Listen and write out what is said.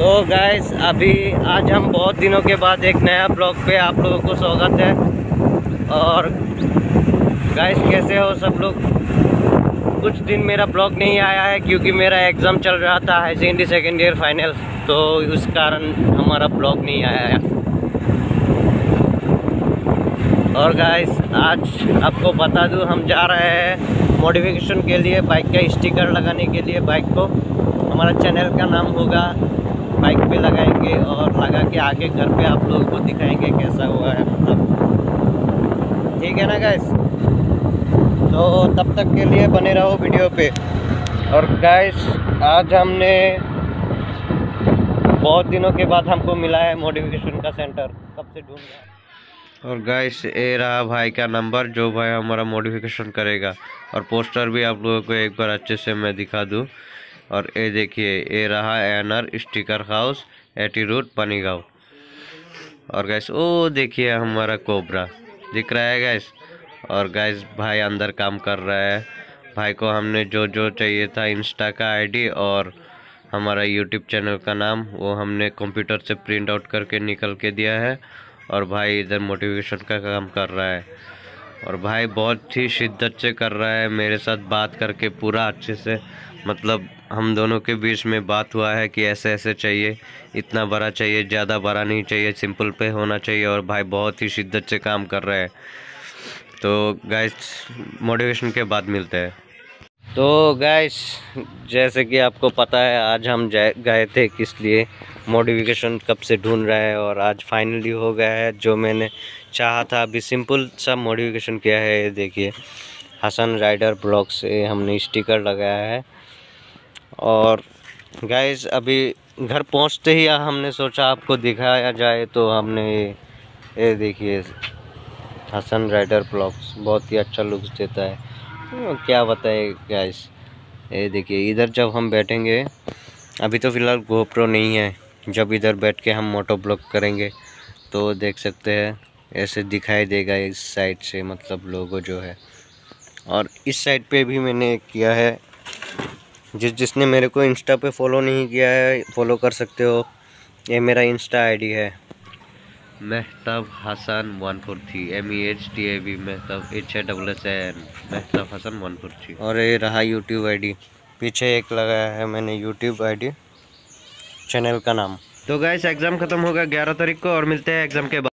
तो गाइस अभी आज हम बहुत दिनों के बाद एक नया ब्लॉग पे आप लोगों को स्वागत है। और गाइस कैसे हो सब लोग? कुछ दिन मेरा ब्लॉग नहीं आया है क्योंकि मेरा एग्ज़ाम चल रहा था high secondary second year final तो उस कारण हमारा ब्लॉग नहीं आया है। और गाइस आज आपको बता दूँ, हम जा रहे हैं मॉडिफिकेशन के लिए बाइक का स्टिकर लगाने के लिए बाइक को। हमारा चैनल का नाम होगा बाइक पे लगाएँगे और लगा के आगे घर पे आप लोगों को दिखाएँगे कैसा हुआ है। मतलब ठीक है ना गैस तो तब तक के लिए बने रहो वीडियो पे। और गैस आज हमने बहुत दिनों के बाद हमको मिला है मॉडिफिकेशन का सेंटर कब से ढूंढ रहा और गैस ये रहा भाई का नंबर जो भाई हमारा मॉडिफिकेशन करेगा। और पोस्टर भी आप लोगों को एक बार अच्छे से मैं दिखा दूँ। और ये देखिए ये रहा एनर, sticker house AT route Panigaon. और गैस ओ देखिए हमारा कोबरा। दिख रहा है गैस और गैस भाई अंदर काम कर रहा है। भाई को हमने जो जो चाहिए था इंस्टा का आईडी और हमारा यूट्यूब चैनल का नाम, वो हमने कंप्यूटर से प्रिंट आउट करके निकल के दिया है। और भाई इधर मोटिवेशन का काम कर रहा है। और भाई बहुत ही शिद्दत से कर रहा है, मेरे साथ बात करके पूरा अच्छे से। मतलब हम दोनों के बीच में बात हुआ है कि ऐसे ऐसे चाहिए, इतना बड़ा चाहिए, ज़्यादा बड़ा नहीं चाहिए, सिंपल पे होना चाहिए और भाई बहुत ही शिद्दत से काम कर रहे हैं। तो गैस मोटिवेशन के बाद मिलते हैं। तो गैस जैसे कि आपको पता है, आज हम गए थे किस लिए? मॉडिफिकेशन कब से ढूंढ रहा है और आज फाइनली हो गया है, जो मैंने चाहा था। अभी सिंपल सा मॉडिफिकेशन किया है, ये देखिए। हसन राइडर ब्लॉक से हमने स्टिकर लगाया है। और गैस अभी घर पहुँचते ही हमने सोचा आपको दिखाया जाए तो हमने ये देखिए हसन राइडर ब्लॉक्स बहुत ही अच्छा लुक्स देता है। तो क्या बताए गैस ये देखिए, इधर जब हम बैठेंगे, अभी तो फ़िलहाल गोप्रो नहीं है। जब इधर बैठ के हम मोटो ब्लॉक करेंगे तो देख सकते हैं, ऐसे दिखाई देगा इस साइड से मतलब लोगो जो है। और इस साइड पे भी मैंने किया है। जिस, जिसने मेरे को इंस्टा पे फॉलो नहीं किया है फॉलो कर सकते हो। ये मेरा इंस्टा आईडी है। Mahtab Hasan one four three M E H T A B Mahtab H A double S N Mahtab Hasan one four three और ये रहा यूट्यूब आईडी पीछे एक लगाया है मैंने यूट्यूब आईडी चैनल का नाम। तो गैस एग्ज़ाम ख़त्म होगा ग्यारह तारीख को और मिलते हैं एग्ज़ाम के बाद।